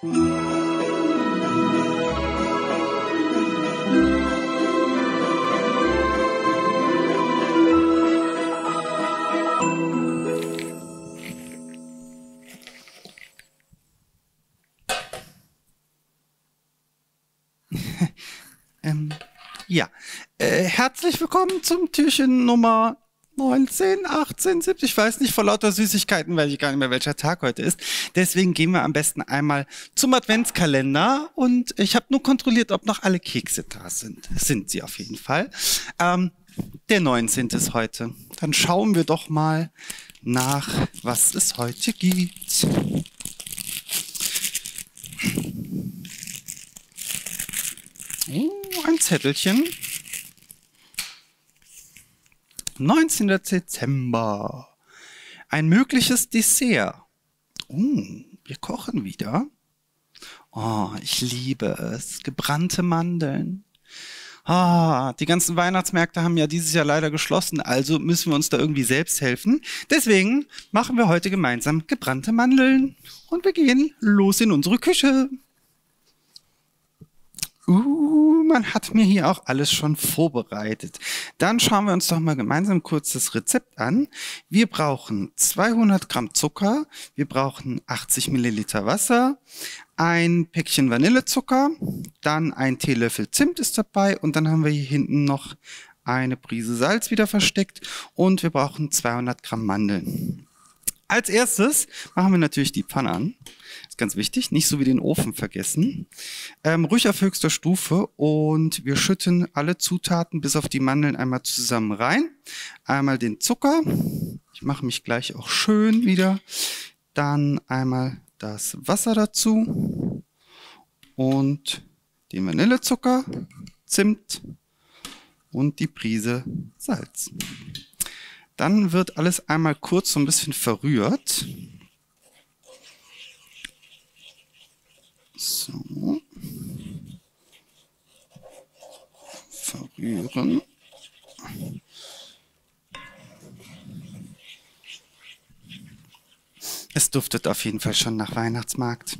ähm, ja, äh, herzlich willkommen zum Türchen Nummer 19, 18, 17, ich weiß nicht, vor lauter Süßigkeiten weiß ich gar nicht mehr, welcher Tag heute ist. Deswegen gehen wir am besten einmal zum Adventskalender und ich habe nur kontrolliert, ob noch alle Kekse da sind. Sind sie auf jeden Fall. Ähm, der 19. ist heute. Dann schauen wir doch mal nach, was es heute gibt. Oh, ein Zettelchen. 19. Dezember. Ein mögliches Dessert. Oh, wir kochen wieder. Oh, ich liebe es. Gebrannte Mandeln. Ah, die ganzen Weihnachtsmärkte haben ja dieses Jahr leider geschlossen, also müssen wir uns da irgendwie selbst helfen. Deswegen machen wir heute gemeinsam gebrannte Mandeln und wir gehen los in unsere Küche. Uh, man hat mir hier auch alles schon vorbereitet. Dann schauen wir uns doch mal gemeinsam kurz das Rezept an. Wir brauchen 200 Gramm Zucker, wir brauchen 80 Milliliter Wasser, ein Päckchen Vanillezucker, dann ein Teelöffel Zimt ist dabei und dann haben wir hier hinten noch eine Prise Salz wieder versteckt und wir brauchen 200 Gramm Mandeln. Als erstes machen wir natürlich die Pfanne an ganz wichtig, nicht so wie den Ofen vergessen. Ähm, ruhig auf höchster Stufe und wir schütten alle Zutaten bis auf die Mandeln einmal zusammen rein. Einmal den Zucker, ich mache mich gleich auch schön wieder. Dann einmal das Wasser dazu und den Vanillezucker, Zimt und die Prise Salz. Dann wird alles einmal kurz so ein bisschen verrührt. So. Verrühren. Es duftet auf jeden Fall schon nach Weihnachtsmarkt.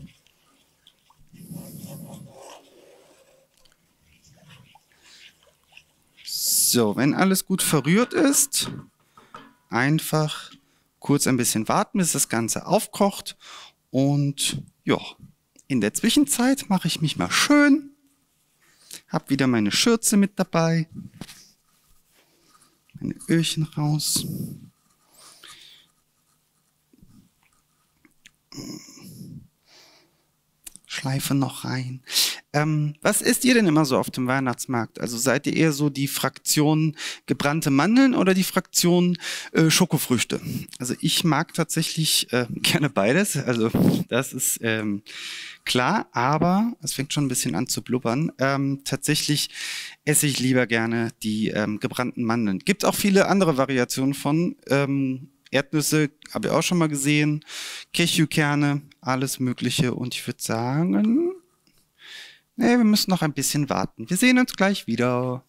So, wenn alles gut verrührt ist, einfach kurz ein bisschen warten, bis das Ganze aufkocht und ja, in der Zwischenzeit mache ich mich mal schön. Hab wieder meine Schürze mit dabei. Meine Öhrchen raus. Schleife noch rein. Ähm, was isst ihr denn immer so auf dem Weihnachtsmarkt? Also seid ihr eher so die Fraktion gebrannte Mandeln oder die Fraktion äh, Schokofrüchte? Also ich mag tatsächlich äh, gerne beides. Also das ist ähm, klar, aber es fängt schon ein bisschen an zu blubbern. Ähm, tatsächlich esse ich lieber gerne die ähm, gebrannten Mandeln. Gibt auch viele andere Variationen von. Ähm, Erdnüsse habe ich auch schon mal gesehen, Cashewkerne, alles Mögliche. Und ich würde sagen, nee, wir müssen noch ein bisschen warten. Wir sehen uns gleich wieder.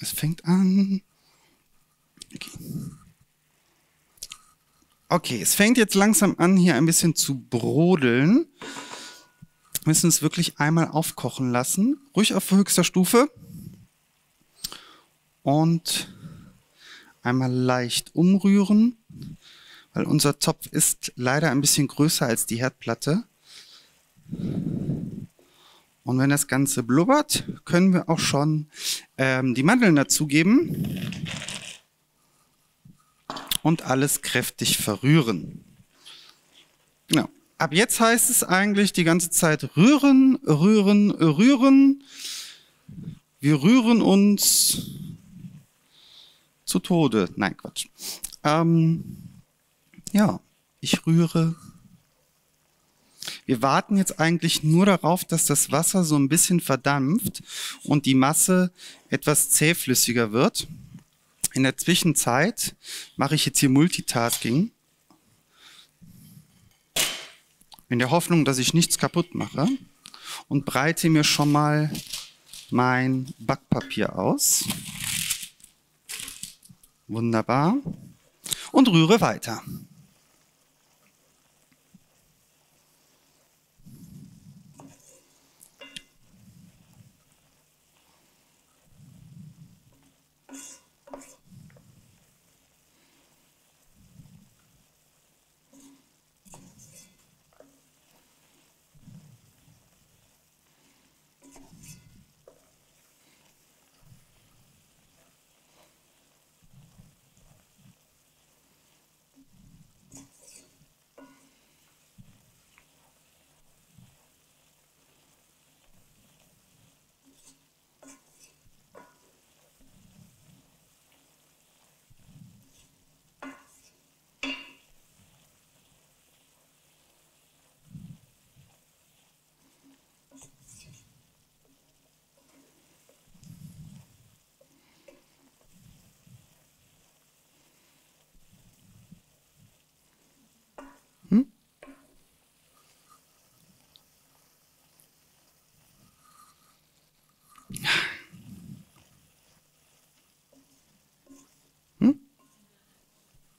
Es fängt an. Okay. okay, es fängt jetzt langsam an, hier ein bisschen zu brodeln müssen es wirklich einmal aufkochen lassen. Ruhig auf höchster Stufe. Und einmal leicht umrühren, weil unser Topf ist leider ein bisschen größer als die Herdplatte. Und wenn das Ganze blubbert, können wir auch schon ähm, die Mandeln dazugeben und alles kräftig verrühren. Genau. Ab jetzt heißt es eigentlich die ganze Zeit rühren, rühren, rühren. Wir rühren uns zu Tode. Nein, Quatsch. Ähm, ja, ich rühre. Wir warten jetzt eigentlich nur darauf, dass das Wasser so ein bisschen verdampft und die Masse etwas zähflüssiger wird. In der Zwischenzeit mache ich jetzt hier Multitasking in der Hoffnung, dass ich nichts kaputt mache und breite mir schon mal mein Backpapier aus. Wunderbar. Und rühre weiter.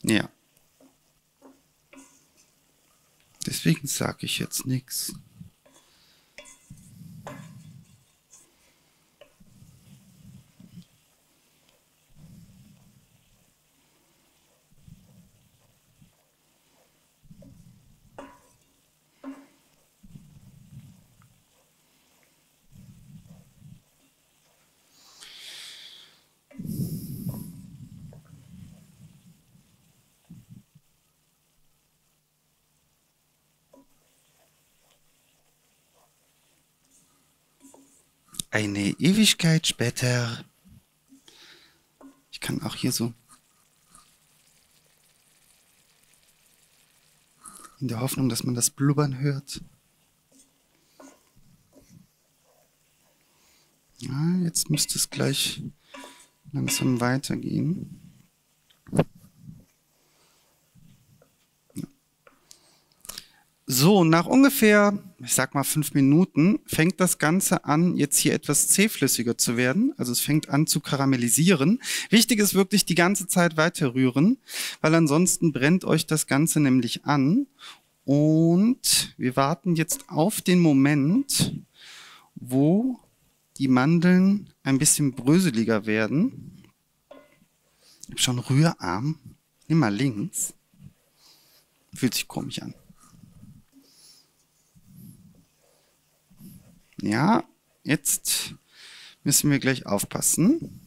Ja. Deswegen sage ich jetzt nichts. Eine Ewigkeit später. Ich kann auch hier so. In der Hoffnung, dass man das Blubbern hört. Ja, jetzt müsste es gleich langsam weitergehen. So, nach ungefähr, ich sag mal fünf Minuten, fängt das Ganze an, jetzt hier etwas zähflüssiger zu werden. Also es fängt an zu karamellisieren. Wichtig ist wirklich die ganze Zeit weiter rühren, weil ansonsten brennt euch das Ganze nämlich an. Und wir warten jetzt auf den Moment, wo die Mandeln ein bisschen bröseliger werden. Ich habe schon Rührarm. Nimm mal links. Fühlt sich komisch an. Ja, jetzt müssen wir gleich aufpassen.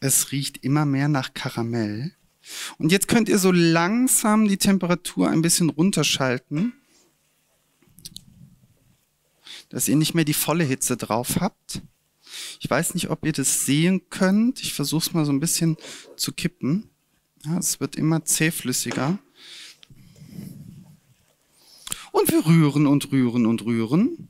Es riecht immer mehr nach Karamell. Und jetzt könnt ihr so langsam die Temperatur ein bisschen runterschalten, dass ihr nicht mehr die volle Hitze drauf habt. Ich weiß nicht, ob ihr das sehen könnt. Ich versuche es mal so ein bisschen zu kippen. Ja, es wird immer zähflüssiger. Und wir rühren und rühren und rühren.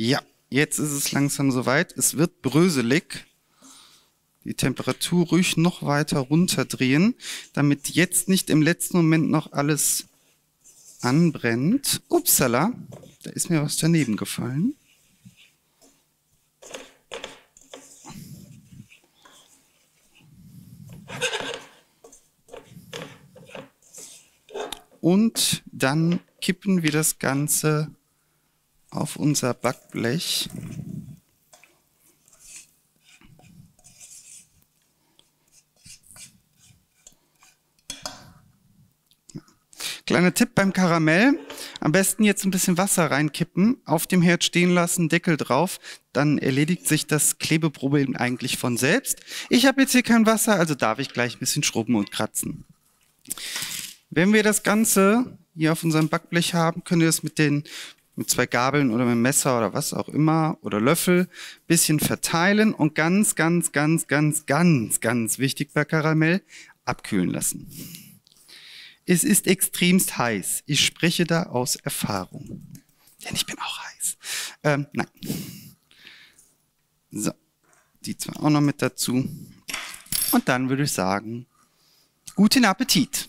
Ja, jetzt ist es langsam soweit. Es wird bröselig. Die Temperatur ruhig noch weiter runterdrehen, damit jetzt nicht im letzten Moment noch alles anbrennt. Upsala, da ist mir was daneben gefallen. Und dann kippen wir das Ganze auf unser Backblech. Kleiner Tipp beim Karamell. Am besten jetzt ein bisschen Wasser reinkippen, auf dem Herd stehen lassen, Deckel drauf. Dann erledigt sich das Klebeproblem eigentlich von selbst. Ich habe jetzt hier kein Wasser, also darf ich gleich ein bisschen schrubben und kratzen. Wenn wir das Ganze hier auf unserem Backblech haben, können wir es mit den mit zwei Gabeln oder mit einem Messer oder was auch immer oder Löffel bisschen verteilen und ganz, ganz, ganz, ganz, ganz, ganz wichtig bei Karamell abkühlen lassen. Es ist extremst heiß. Ich spreche da aus Erfahrung. Denn ich bin auch heiß. Ähm, nein. So, die zwei auch noch mit dazu. Und dann würde ich sagen, guten Appetit.